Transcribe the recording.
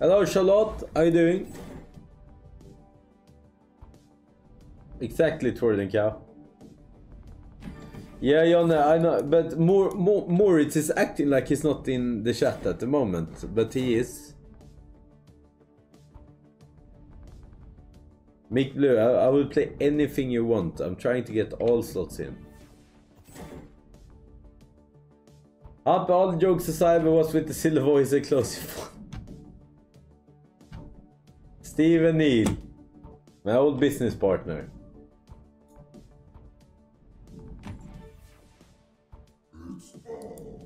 Hello, Charlotte. How you doing? Exactly, twirling cow. Yeah, Jonne, I know, but Mor Mor Moritz is acting like he's not in the chat at the moment, but he is. Make Blue, I, I will play anything you want. I'm trying to get all slots in. Up, all the jokes aside, but what's with the silver voice explosive? Steve Steven Neal, my old business partner. It's all